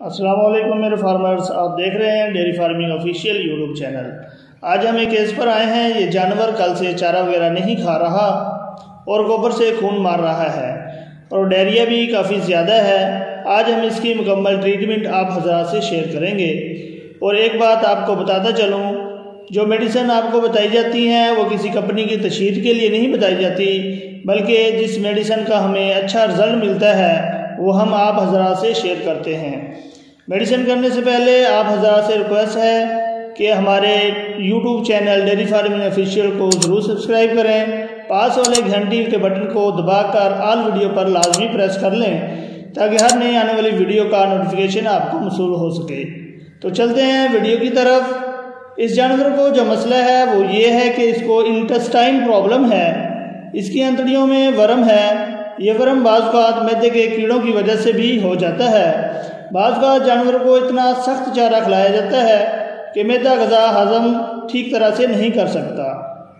السلام علیکم میرے فارمرز، آپ دیکھ رہے ہیں dairy farming official YouTube channel آج ہم ایک کیس پر آئے ہیں، یہ جانور کل سے چارہ وغیرہ نہیں کھا رہا اور گوبر سے خون مار رہا ہے اور ڈیریا بھی کافی زیادہ ہے۔ آج ہم اس کی مکمل ٹریٹمنٹ آپ حضرات سے شیئر کریں گے۔ اور ایک بات آپ کو بتاتا چلوں، جو میڈیسن آپ کو بتائی جاتی ہیں وہ کسی کمپنی کی تشہیر کے لیے نہیں بتائی جاتی، بلکہ جس میڈیسن کا ہمیں اچھا رزلٹ ملتا ہے وہ ہم آپ حضرات سے شیئر کرتے ہیں۔ میڈیسن کرنے سے پہلے آپ حضرات سے ریکویسٹ ہے کہ ہمارے YouTube channel dairy farming official کو ضرور سبسکرائب کریں۔ پاس والے گھنٹی کے بٹن کو دبا کر آل ویڈیو پر لازمی پریس کر لیں تاکہ ہر نئی آنے والی ویڈیو کا نوٹیفیکیشن آپ کو مصول ہو سکے۔ تو چلتے ہیں ویڈیو کی طرف۔ اس جانور کو جو مسئلہ ہے وہ یہ ہے کہ اس کو انٹسٹائن پرابلم ہے۔ اس کی انتڑیوں میں ورم ہے۔ یہ ورم بعض اوقات میدے کے کیڑوں کی وجہ سے بھی ہو جاتا ہے۔ بعض اوقات جانور کو اتنا سخت چارہ کھلایا جاتا ہے کہ میدا غذا ہضم ٹھیک طرح سے نہیں کر سکتا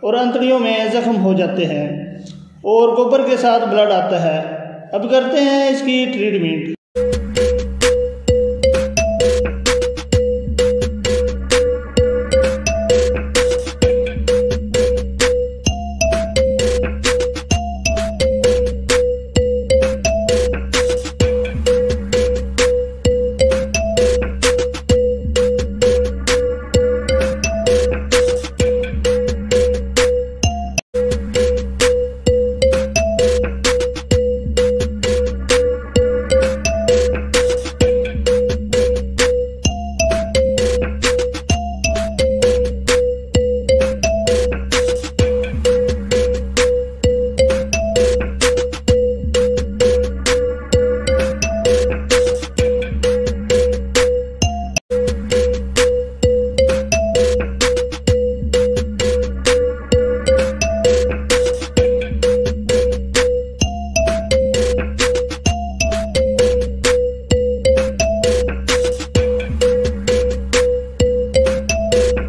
اور انتڑیوں میں زخم ہو جاتے ہیں اور گوبر کے ساتھ بلڈ آتا ہے۔ اب کرتے ہیں اس کی ٹریٹمنٹ۔ you